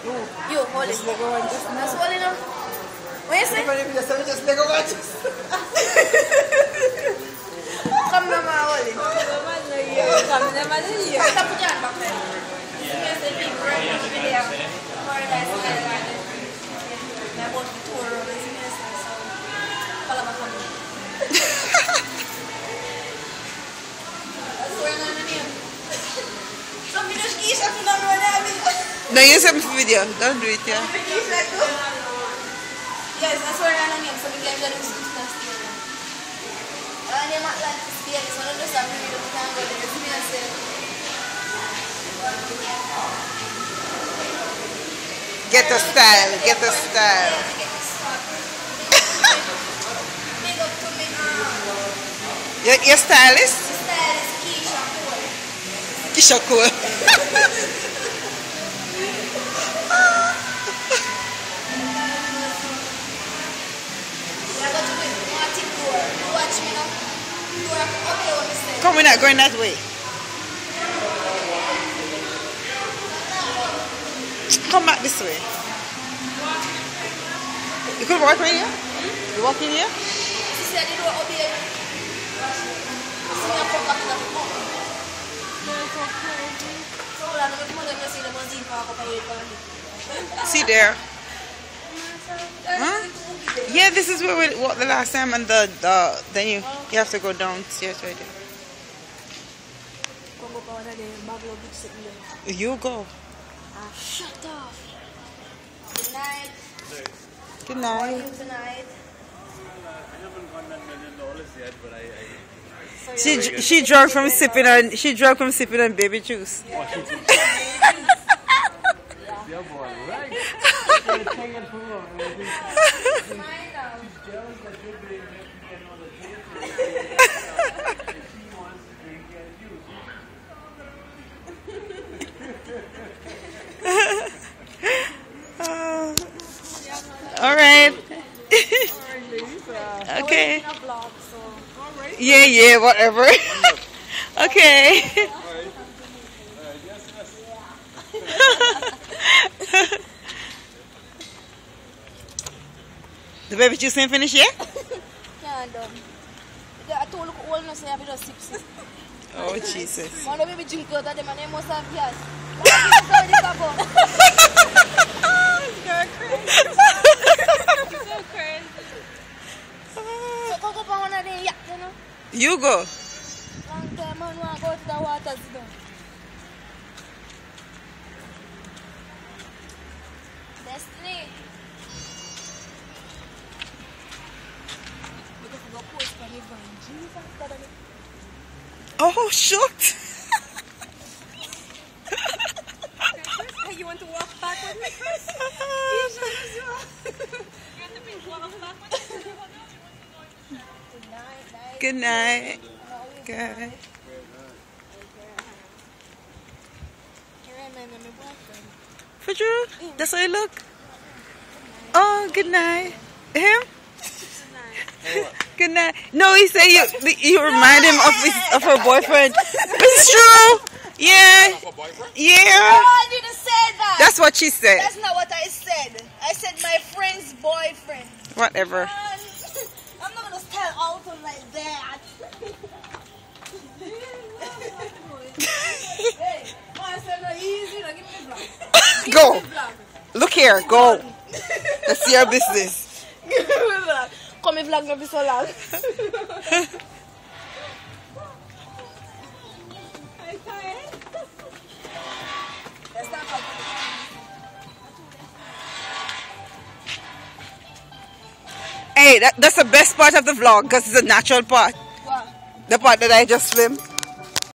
You, hold it. Lego watches. Just hold it now. What you say? Even if you just just Lego watches. Come now, ma, hold it. Kami naman niya. Stop put your hand back there. Here's the big red video. Paradise Island Garden. May about the tour of this minister, so follow back on me. I swear na na niya. Some videos kisha ko na naman namin. No, use them for video. Don't do it, yeah. Yes, I swear na lang yan. So bigyan dyan yung sus na steer. Wala niya matlan sa steer. So nandun sa amin yung tango. Kasi minister. Get the style. Get the style. Big up to me. um, Your, your stylist? Stylist Keisha Cole. Kisha cool. We're not going that way. Come back this way. You could walk right here? You walk in here? She said. See there. Huh? Yeah, this is where we walked the last time, and the, the then you you have to go down. downstairs right there. Come up over there, Baglo Beach sitting there. You go. Ah, shut up. Good night. Good How are night. you tonight? I haven't won that million dollars yet, but I, I She she drunk from sipping on she drunk from sipping on baby juice. yeah, boy, right? all right. okay. Yeah, yeah, whatever. okay. the baby juice ain't finished yet? Can't done. Um, I told you all no say I have just sip sip. Oh Jesus. Baby drink out of they must have. What is this about? So crazy. So come up on one of them yacht, you know? You go. Destiny. Oh shoot. You want to walk back with me, Chris? you want to be walk back with me? Good night, night. Good night. Good. it? Here I am, I'm my boyfriend. For true? That's how you look? Oh, good night. Him? Good night. No, he said you you remind him of his of her boyfriend. It's true. Yeah. Yeah. I didn't say that. That's what she said. That's not what I said. I said my friend's boyfriend. Whatever. Go. me the vlog. Look here. Go. That's your business. Give me the vlog. Come me vlog be so. Let's talk Hey, that, that's the best part of the vlog because it's a natural part. What? The part that I just filmed.